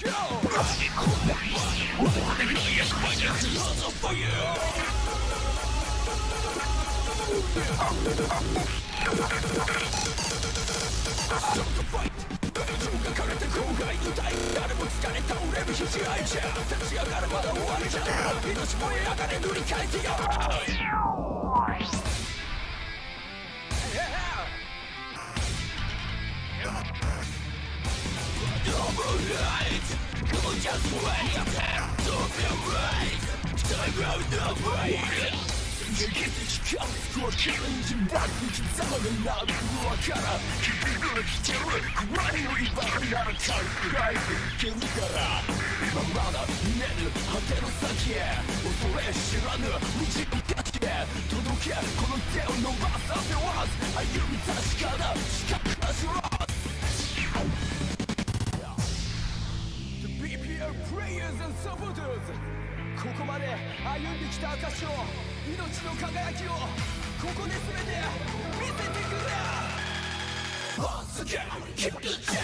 立ち上が out the way 逃げてきかわからんじなく刻まれなるわからん君が来てる怖いの今ならタイプライブいけるから今まだ見える果ての先へ恐れ知らぬ道に立ちへ届けこの手を伸ばさせわず歩み確かな視覚なしろ BPL Players and Supporters ここまで歩んできた証を命の輝きをここで全て見せてくれ Once again, keep the chain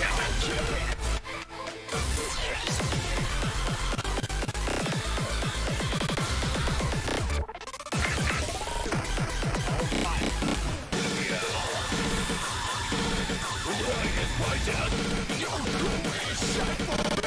Yeah, You're the way